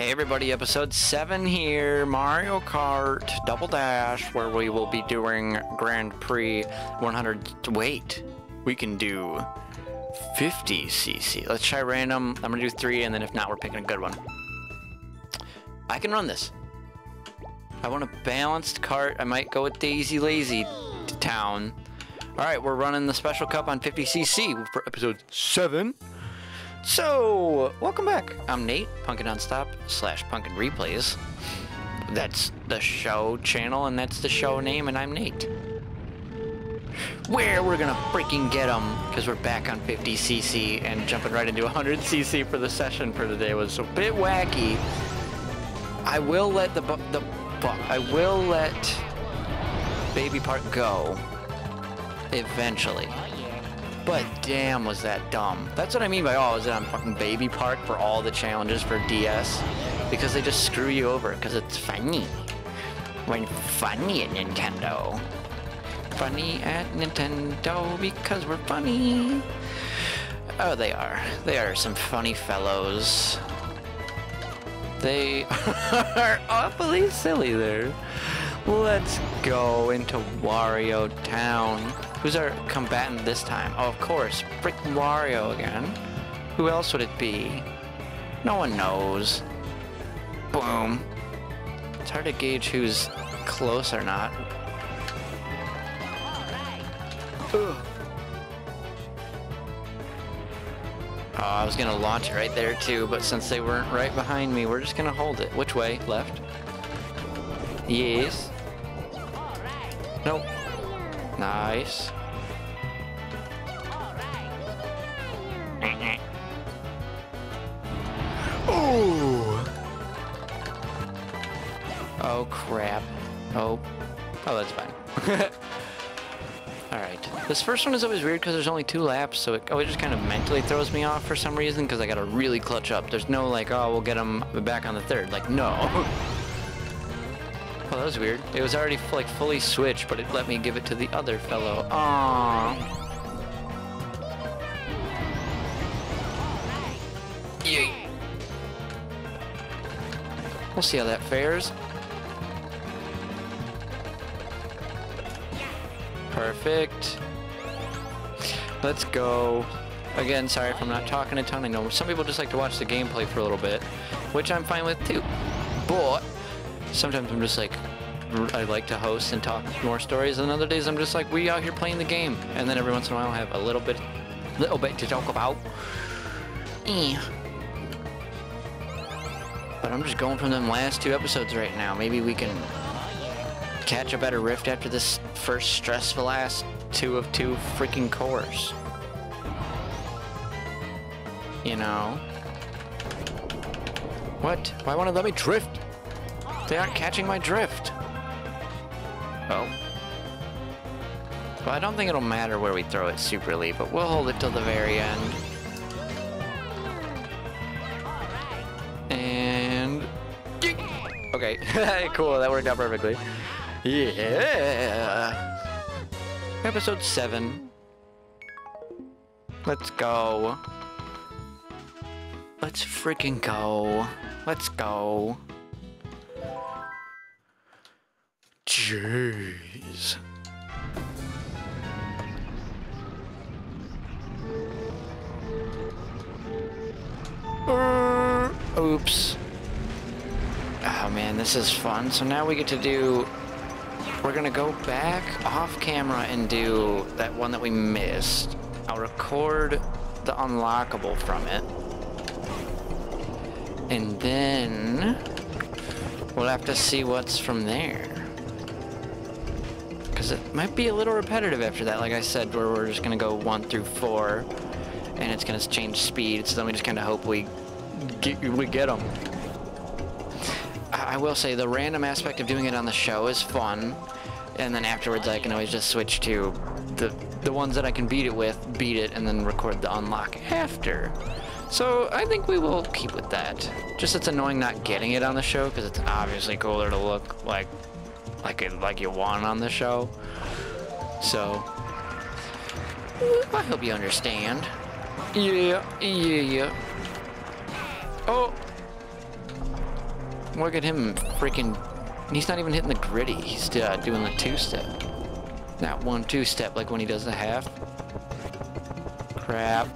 Hey everybody, episode 7 here, Mario Kart Double Dash, where we will be doing Grand Prix 100, wait, we can do 50cc. Let's try random, I'm gonna do 3, and then if not, we're picking a good one. I can run this. I want a balanced cart, I might go with Daisy Lazy Town. Alright, we're running the Special Cup on 50cc for episode 7. So, welcome back. I'm Nate, Punkin Nonstop slash Punkin Replays. That's the show channel, and that's the show name, and I'm Nate. Where we're gonna freaking get them, because we're back on 50cc, and jumping right into 100cc for the session for today was a bit wacky. I will let the the I will let Baby Park go eventually. But damn, was that dumb. That's what I mean by, oh, is it on fucking Baby Park for all the challenges for DS? Because they just screw you over, because it's funny. When funny at Nintendo. Funny at Nintendo because we're funny. Oh, they are. They are some funny fellows. They are awfully silly there. Let's go into Wario Town. Who's our combatant this time? Oh, of course, Brick Wario again. Who else would it be? No one knows. Boom. It's hard to gauge who's close or not. Oh, I was gonna launch it right there too, but since they weren't right behind me, we're just gonna hold it. Which way? Left? Yes. Nope. Nice. Ooh. Oh crap. Oh. Oh, that's fine. Alright. This first one is always weird because there's only two laps, so it always just kind of mentally throws me off for some reason because I gotta really clutch up. There's no like, oh, we'll get him back on the third. Like, no. Oh, that was weird. It was already like fully switched, but it let me give it to the other fellow. Aww. Yay. We'll see how that fares. Perfect. Let's go. Again, sorry if I'm not talking a ton. I know some people just like to watch the gameplay for a little bit, which I'm fine with too. But sometimes I'm just like, I like to host and talk more stories, and other days I'm just like, we out here playing the game. And then every once in a while I have a little bit, little bit to talk about. Eh. But I'm just going from them last two episodes right now. Maybe we can catch a better rift after this first stressful last two of two freaking cores. You know? What? Why won't it let me drift? They aren't catching my drift. Oh. Well, I don't think it'll matter where we throw it superly, but we'll hold it till the very end. And... Okay, cool, that worked out perfectly. Yeah! Episode 7. Let's go. Let's freaking go. Let's go. Jeez. Uh, oops. Oh man, this is fun. So now we get to do... We're gonna go back off camera and do that one that we missed. I'll record the unlockable from it. And then... We'll have to see what's from there. Because it might be a little repetitive after that, like I said, where we're just going to go 1 through 4, and it's going to change speed, so then we just kind of hope we get, we get them. I will say, the random aspect of doing it on the show is fun, and then afterwards I can always just switch to the, the ones that I can beat it with, beat it, and then record the unlock after. So I think we will keep with that. Just it's annoying not getting it on the show because it's obviously cooler to look like like it like you want on the show. So I hope you understand. Yeah, yeah, yeah. Oh. Look at him freaking... He's not even hitting the gritty. He's uh, doing the two-step. Not one two-step like when he does the half. Crap.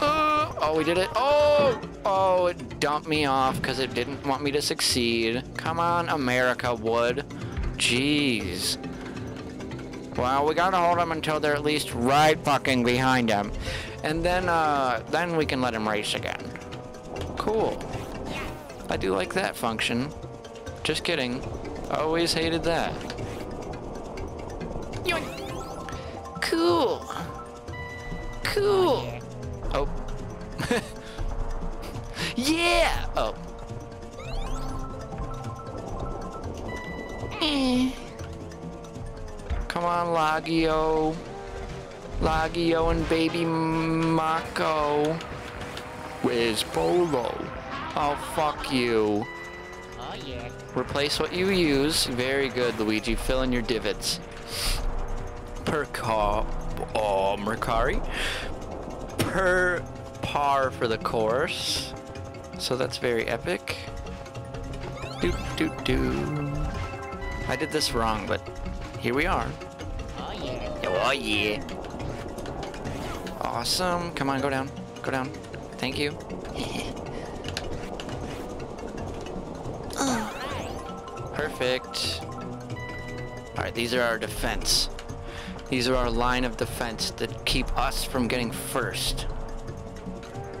Uh, oh, we did it. Oh! Oh, it dumped me off because it didn't want me to succeed. Come on, America Wood. Jeez. Well, we gotta hold them until they're at least right fucking behind them. And then, uh, then we can let them race again. Cool. I do like that function. Just kidding. Always hated that. Cool. Cool. Oh. yeah! Oh. Eh. Come on, Lagio. Lagio and baby Mako. Where's Polo? Oh, fuck you. Oh yeah. Replace what you use. Very good, Luigi. Fill in your divots. Per car. Oh, Mercari. Per par for the course. So that's very epic. Doot doot doo. I did this wrong, but here we are. Oh yeah. Oh yeah. Awesome. Come on, go down. Go down. Thank you. Perfect. Alright, these are our defense. These are our line of defense that keep us from getting first.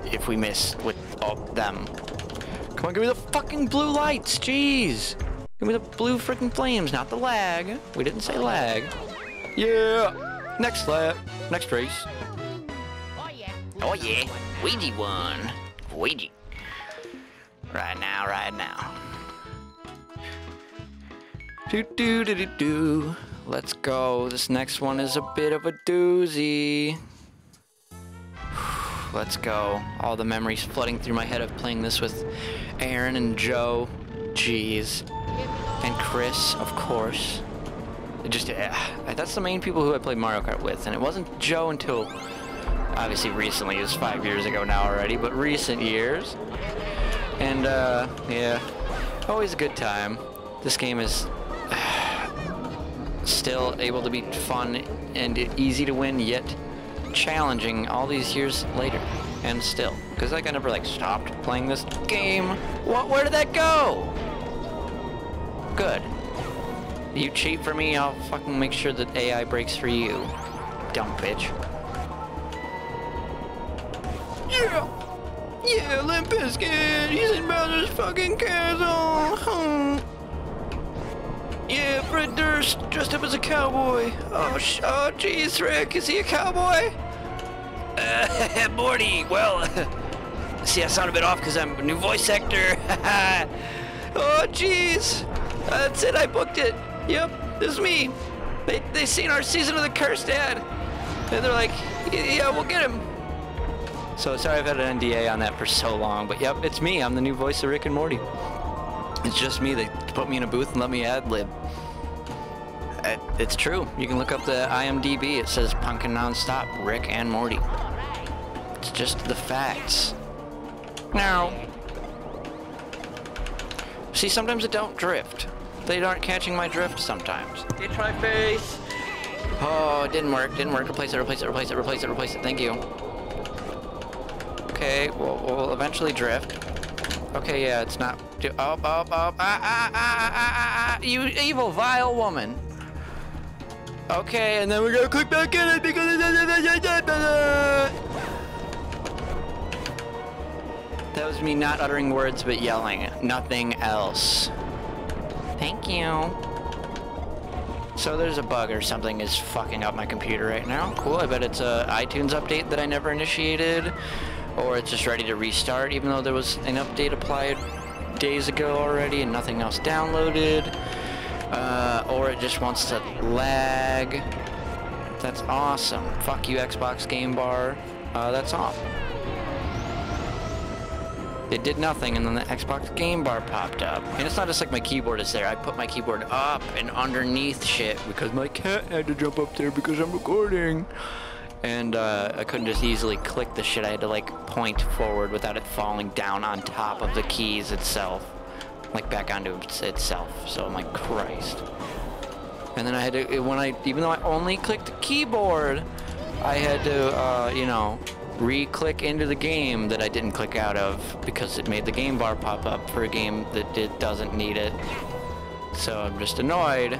If we miss with all them. Come on, give me the fucking blue lights, jeez! Give me the blue freaking flames, not the lag. We didn't say lag. Yeah! Next lap. Next race. Oh yeah. Oh yeah, Ouija won. Ouija. Right now, right now. Do do do do do. Let's go. This next one is a bit of a doozy. Let's go. All the memories flooding through my head of playing this with Aaron and Joe. Jeez. And Chris, of course. It just, uh, that's the main people who I played Mario Kart with, and it wasn't Joe until obviously recently. It was five years ago now already, but recent years. And uh, yeah, always a good time. This game is still able to be fun and easy to win, yet challenging all these years later. And still, because like I never like stopped playing this game. What? Where did that go? Good. You cheat for me, I'll fucking make sure that AI breaks for you. Dumb bitch. Yeah! Yeah, Limp Bizkit! He's in Bowser's fucking castle! Hmm. Yeah, Fred Durst dressed up as a cowboy. Oh, sh oh, jeez, Rick, is he a cowboy? Uh, Morty, well, see, I sound a bit off because I'm a new voice actor. oh, jeez. That's it, I booked it. Yep, this is me. They, they seen our season of The Cursed ad. And they're like, yeah, we'll get him. So sorry I've had an NDA on that for so long, but yep, it's me. I'm the new voice of Rick and Morty. It's just me. They put me in a booth and let me ad lib. It's true. You can look up the IMDb. It says Punkin Nonstop, Rick and Morty. It's just the facts. Now, see, sometimes it don't drift. They aren't catching my drift sometimes. Hey, my face. Oh, it didn't work. Didn't work. Replace it. Replace it. Replace it. Replace it. Replace it. Thank you. Okay, we'll, we'll eventually drift. Okay, yeah, it's not. Up, up, up. Ah, ah, ah, ah, ah, ah, you evil, vile woman. Okay, and then we're gonna click back in it because. That was me not uttering words but yelling. Nothing else. Thank you. So there's a bug or something is fucking up my computer right now. Cool, I bet it's a iTunes update that I never initiated. Or it's just ready to restart even though there was an update applied days ago already and nothing else downloaded. Uh, or it just wants to lag. That's awesome. Fuck you, Xbox Game Bar. Uh, that's off. It did nothing, and then the Xbox Game Bar popped up. And it's not just like my keyboard is there. I put my keyboard up and underneath shit because my cat had to jump up there because I'm recording. And uh, I couldn't just easily click the shit. I had to like point forward without it falling down on top of the keys itself. like back onto itself. So I'm like, Christ. And then I had to, when I, even though I only clicked the keyboard, I had to, uh, you know, re-click into the game that I didn't click out of because it made the game bar pop up for a game that it doesn't need it. So I'm just annoyed.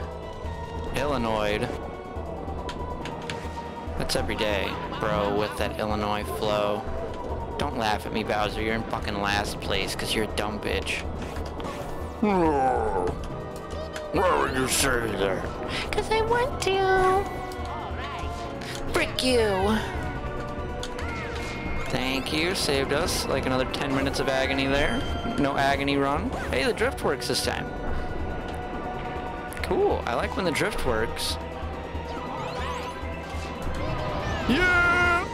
Illinois. That's every day, bro, with that Illinois flow. Don't laugh at me, Bowser. You're in fucking last place because you're a dumb bitch. Why would you say that? Because I want to. Alright. Frick you. Thank you, saved us like another 10 minutes of agony there. No agony run. Hey, the drift works this time. Cool, I like when the drift works. Yeah!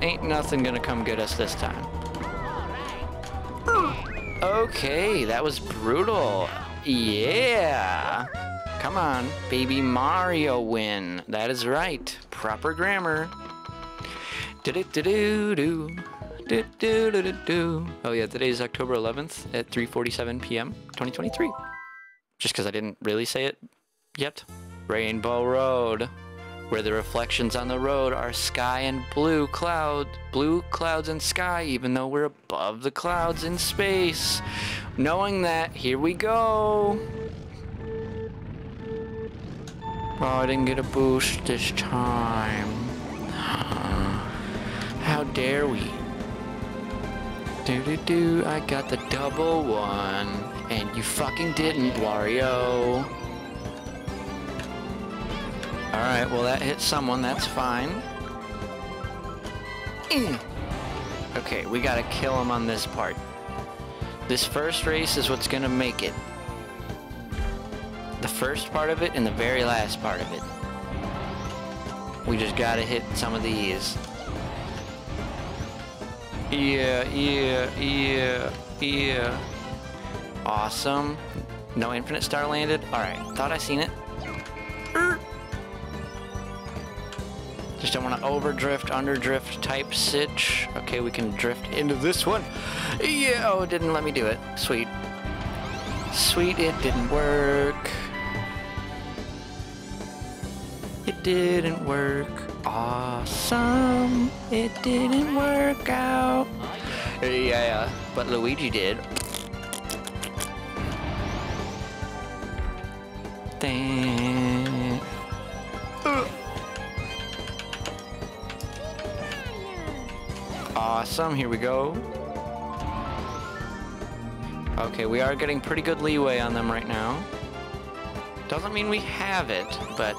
Ain't nothing gonna come get us this time. Okay, that was brutal. Yeah! Come on, baby Mario win. That is right. Proper grammar. Oh yeah, today is October 11th at 3.47 p.m. 2023. Just because I didn't really say it yet. Rainbow Road. Where the reflections on the road are sky and blue cloud, blue clouds and sky, even though we're above the clouds in space. Knowing that, here we go. Oh, I didn't get a boost this time. How dare we? Do do do, I got the double one. And you fucking didn't, Wario. Alright, well that hit someone, that's fine. Mm. Okay, we gotta kill him on this part. This first race is what's gonna make it. The first part of it and the very last part of it. We just gotta hit some of these. Yeah, yeah, yeah, yeah. Awesome. No infinite star landed? Alright, thought I seen it. Just don't want to overdrift, underdrift type sitch. Okay, we can drift into this one. Yeah, oh, it didn't let me do it. Sweet. Sweet, it didn't work. It didn't work. Awesome. It didn't work out. Yeah, but Luigi did. Dang. Awesome, here we go. Okay, we are getting pretty good leeway on them right now. Doesn't mean we have it, but...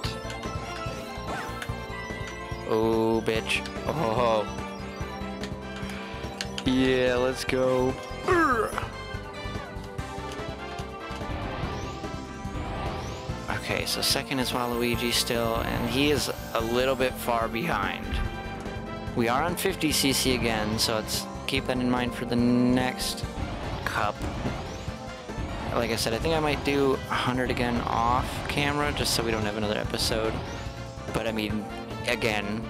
Oh, bitch. Oh. Yeah, let's go. Okay, so second is Waluigi still, and he is a little bit far behind. We are on 50cc again, so let's keep that in mind for the next cup. Like I said, I think I might do 100 again off camera, just so we don't have another episode. But I mean, again,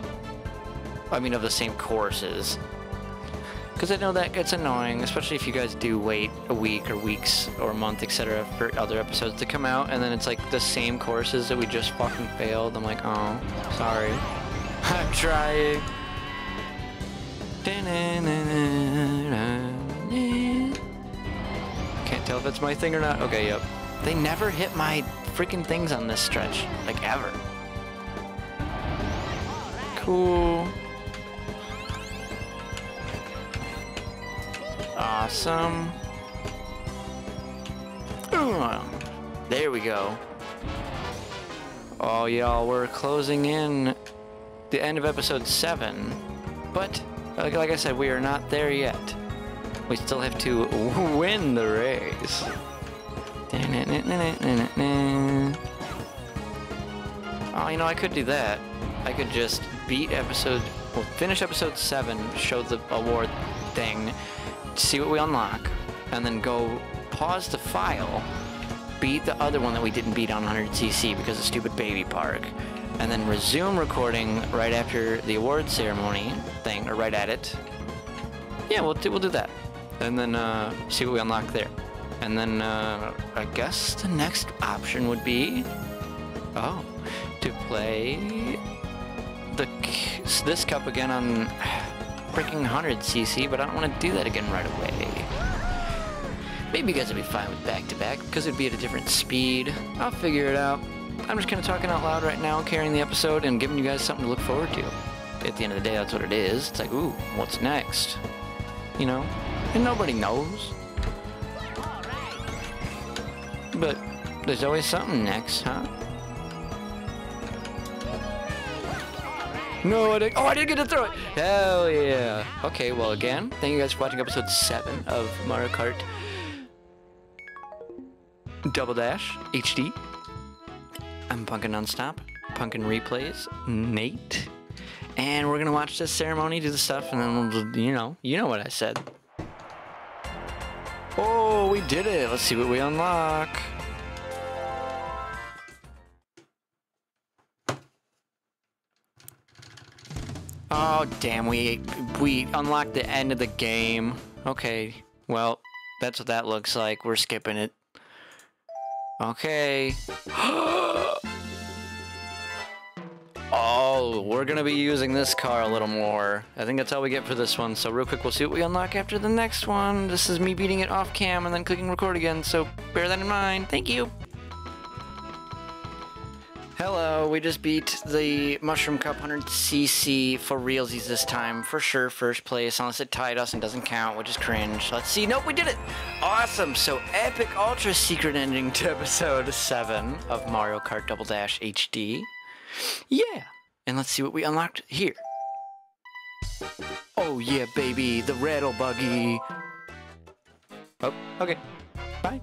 I mean of the same courses. Because I know that gets annoying, especially if you guys do wait a week or weeks or a month, etc. for other episodes to come out, and then it's like the same courses that we just fucking failed. I'm like, oh, sorry. I'm trying. Can't tell if it's my thing or not. Okay, yep. They never hit my freaking things on this stretch, like ever. Cool. Awesome. There we go. Oh, y'all, we're closing in the end of episode 7. But, like, like I said, we are not there yet. We still have to win the race. Oh, you know, I could do that. I could just beat episode, well, finish episode 7, show the award thing, see what we unlock, and then go pause the file, beat the other one that we didn't beat on 100cc because of stupid baby park, and then resume recording right after the award ceremony thing, or right at it. Yeah, we'll do, we'll do that. And then uh, see what we unlock there. And then uh, I guess the next option would be, oh, to play the this cup again on freaking 100cc, but I don't want to do that again right away. Maybe you guys would be fine with back-to-back because it'd be at a different speed. I'll figure it out. I'm just kind of talking out loud right now, carrying the episode and giving you guys something to look forward to. At the end of the day, that's what it is. It's like, ooh, what's next? You know? And nobody knows. But there's always something next, huh? No, I didn't. Oh, I didn't get to throw it. Hell yeah. Okay, well, again, thank you guys for watching episode 7 of Mario Kart Double Dash HD. I'm Punkin Nonstop, Punkin Replays, Nate. And we're gonna watch this ceremony, do the stuff, and then you know, you know what I said. Oh, we did it. Let's see what we unlock. Oh, damn, we we unlocked the end of the game. Okay, well, that's what that looks like. We're skipping it. Okay. oh, we're gonna be using this car a little more. I think that's all we get for this one. So real quick, we'll see what we unlock after the next one. This is me beating it off cam and then clicking record again, so bear that in mind. Thank you. Hello, we just beat the Mushroom Cup 100cc for realsies this time. For sure, first place, unless it tied us and doesn't count, which is cringe. Let's see. Nope, we did it! Awesome! So, epic ultra secret ending to episode 7 of Mario Kart Double Dash HD. Yeah! And let's see what we unlocked here. Oh yeah, baby, the rattle buggy. Oh, okay. Bye.